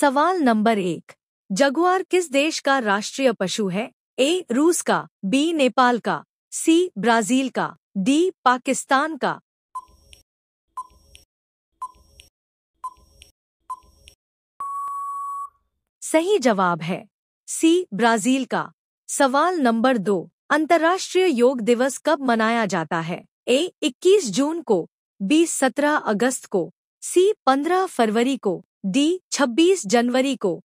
सवाल नंबर एक, जगुआर किस देश का राष्ट्रीय पशु है? ए, रूस का बी नेपाल का सी ब्राज़ील का डी पाकिस्तान का। सही जवाब है सी ब्राज़ील का। सवाल नंबर दो, अंतर्राष्ट्रीय योग दिवस कब मनाया जाता है? ए 21 जून को बी 17 अगस्त को सी 15 फरवरी को। डी 26 जनवरी को।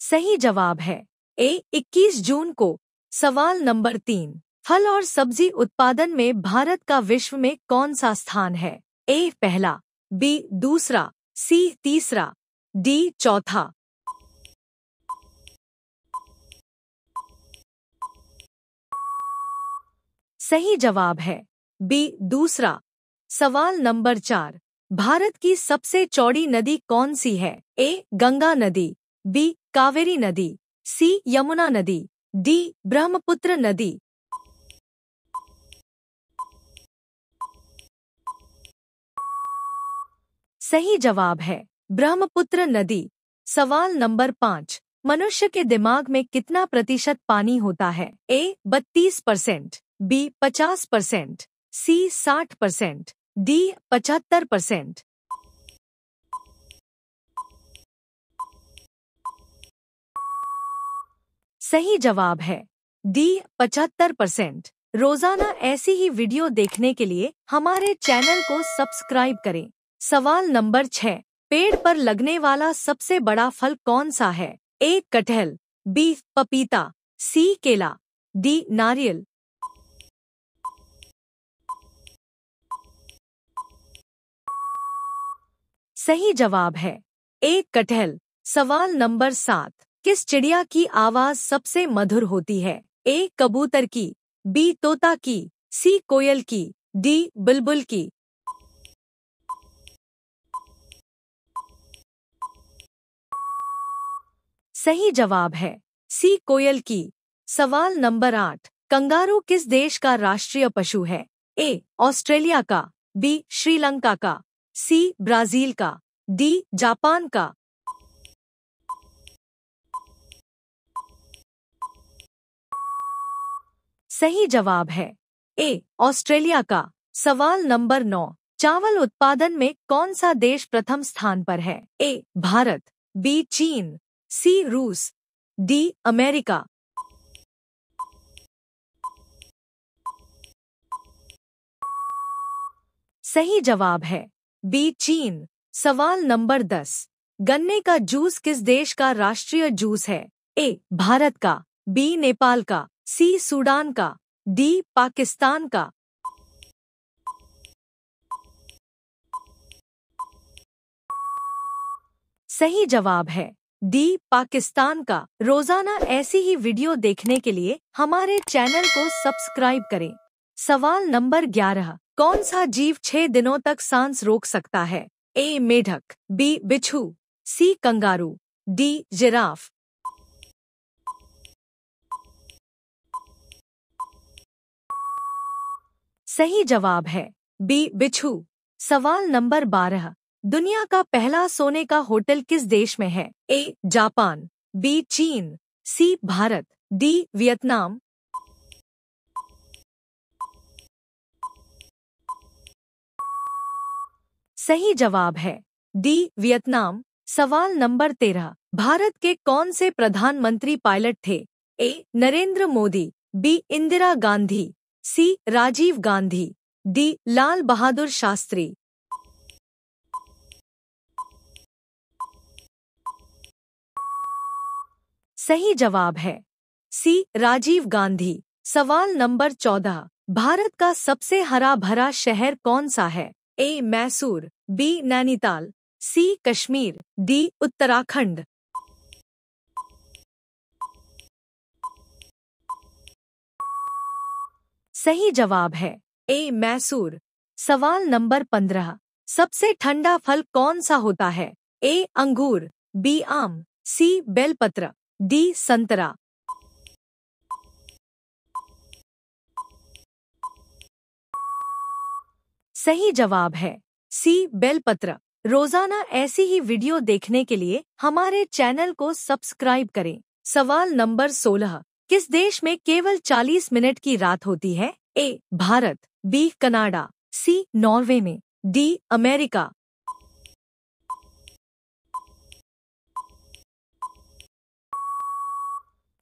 सही जवाब है। ए 21 जून को। सवाल नंबर तीन। फल और सब्ज़ी उत्पादन में भारत का विश्व में कौन सा स्थान है? ए, पहला। बी, दूसरा। सी, तीसरा। डी, चौथा। सही जवाब है। बी, दूसरा। सवाल नंबर चार। भारत की सबसे चौड़ी नदी कौन सी है? ए, गंगा नदी। बी, कावेरी नदी। सी, यमुना नदी। डी, ब्रह्मपुत्र नदी। सही जवाब है। ब्रह्मपुत्र नदी। सवाल नंबर पाँच। मनुष्य के दिमाग में कितना प्रतिशत पानी होता है? ए, बत्तीस परसेंट। बी पचास परसेंट, सी साठ परसेंट, डी पचहत्तर परसेंट। सही जवाब है, डी पचहत्तर परसेंट। रोज़ाना ऐसी ही वीडियो देखने के लिए हमारे चैनल को सब्सक्राइब करें। सवाल नंबर छह पेड़ पर लगने वाला सबसे बड़ा फल कौन सा है? ए कटहल, बी पपीता, सी केला, डी नारियल। सही जवाब है। एक कटहल। सवाल नंबर सात। किस चिड़िया की आवाज़ सबसे मधुर होती है? ए, कबूतर की। बी, तोता की। सी, कोयल की। डी, बुलबुल की। सही जवाब है। सी, कोयल की। सवाल नंबर आठ। कंगारू किस देश का राष्ट्रीय पशु है? ए, ऑस्ट्रेलिया का। बी, श्रीलंका का। सी, ब्राज़ील का। डी, जापान का। सही जवाब है। ए, ऑस्ट्रेलिया का। सवाल नंबर नौ, चावल उत्पादन में कौन सा देश प्रथम स्थान पर है? ए, भारत। बी, चीन। सी, रूस। D, America. सही जवाब है। बी चीन, सवाल नंबर दस। गन्ने का जूस किस देश का राष्ट्रीय जूस है? ए, भारत का, बी, नेपाल का, सी, सूडान का, डी, पाकिस्तान का। सही जवाब है, डी, पाकिस्तान का। रोज़ाना ऐसी ही वीडियो देखने के लिए हमारे चैनल को सब्सक्राइब करें। सवाल नंबर ग्यारह। कौन सा जीव छह दिनों तक सांस रोक सकता है? ए, मेढक बी बिच्छू सी कंगारू डी जिराफ। सही जवाब है बी बिच्छू। सवाल नंबर बारह। दुनिया का पहला सोने का होटल किस देश में है? ए, जापान बी चीन सी भारत डी वियतनाम। सही जवाब है। D, Vietnam. सवाल नंबर तेरह। भारत के कौन से प्रधानमंत्री पायलट थे? A, Narendra Modi. B, Indira Gandhi. C, Rajiv Gandhi. D, Lal Bahadur Shastri. सही जवाब है। सी, राजीव गांधी। सवाल नंबर चौदह। भारत का सबसे हरा भरा शहर कौन सा है? A Mysore, B Nainital, C Kashmir, D Uttarakhand. सही जवाब है, ए मैसूर। सवाल नंबर पंद्रह, सबसे ठंडा फल कौन सा होता है? ए अंगूर, बी आम, सी बेलपत्र, डी संतरा। सही जवाब है। सी. बेलपत्र। रोज़ाना ऐसी ही वीडियो देखने के लिए हमारे चैनल को सब्सक्राइब करें। सवाल नंबर सोलह। किस देश में केवल 40 मिनट की रात होती है? A. Bharat. B. Canada. C. Norway में। डी. अमेरिका।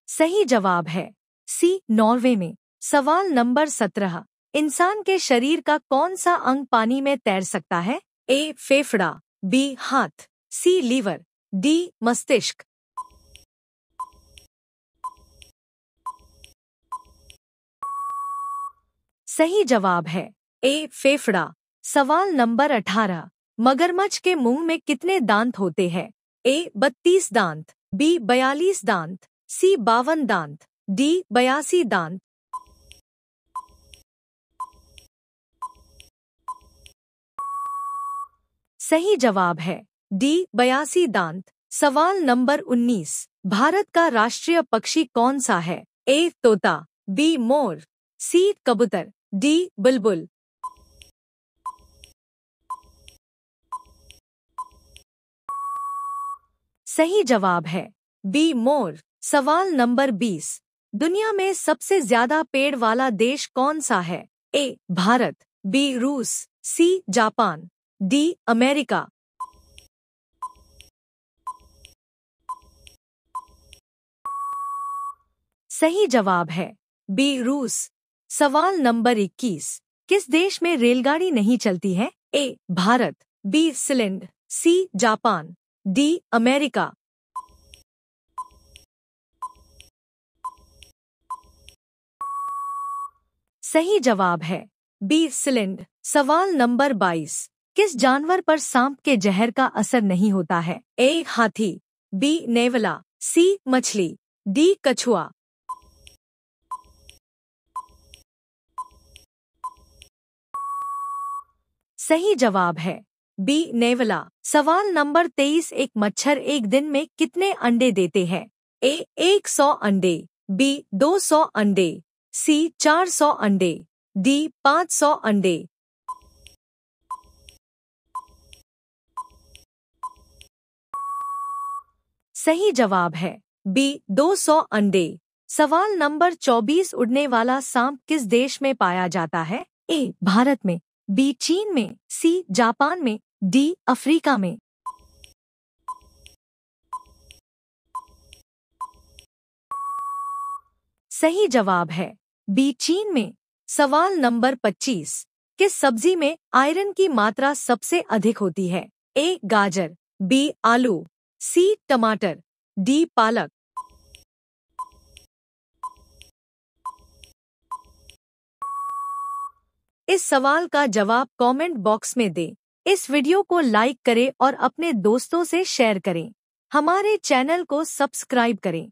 सही जवाब है। सी. नॉर्वे में। सवाल नंबर सत्रह। इंसान के शरीर का कौन सा अंग पानी में तैर सकता है? ए, फेफड़ा, बी, हाथ, सी, लीवर, डी, मस्तिष्क। सही जवाब है। ए, फेफड़ा, सवाल नंबर अठारह, मगरमच्छ के मुँह में कितने दांत होते हैं? ए, बत्तीस दांत, बी, बयालीस दांत, सी, बावन दांत, डी, बयासी दांत। सही जवाब है। डी, बयासी दांत। सवाल नंबर उन्नीस। भारत का राष्ट्रीय पक्षी कौन सा है? ए, तोता। बी, मोर। सी, कबूतर। डी, बुलबुल। सही जवाब है। बी, मोर। सवाल नंबर बीस। दुनिया में सबसे ज़्यादा पेड़ वाला देश कौन सा है? ए, भारत। बी, रूस। C, Japan. D, America. सही जवाब है। बी, रूस। सवाल नंबर 21 किस देश में रेलगाड़ी नहीं चलती है? A, Bharat. B, Iceland. C, Japan. D, America. सही जवाब है। B, Iceland. सवाल नंबर 22 किस जानवर पर सांप के जहर का असर नहीं होता है? ए, हाथी, बी, नेवला, सी, मछली, डी, कछुआ। सही जवाब है। बी, नेवला। सवाल नंबर तेईस, एक मच्छर एक दिन में कितने अंडे देते हैं? ए, एक सौ अंडे, बी, दो सौ अंडे, सी, चार सौ अंडे, डी, पाँच सौ अंडे सही जवाब है। बी, दो सौ अंडे। सवाल नंबर चौबीस उड़ने वाला सांप किस देश में पाया जाता है? ए, भारत में, बी, चीन में, सी, जापान में, डी, अफ्रीका में। सही जवाब है। बी, चीन में। सवाल नंबर 25 किस सब्ज़ी में आयरन की मात्रा सबसे अधिक होती है? ए, गाजर, बी, आलू। सी, टमाटर, डी, पालक। इस सवाल का जवाब कमेंट बॉक्स में दें। इस वीडियो को लाइक करें और अपने दोस्तों से शेयर करें। हमारे चैनल को सब्सक्राइब करें।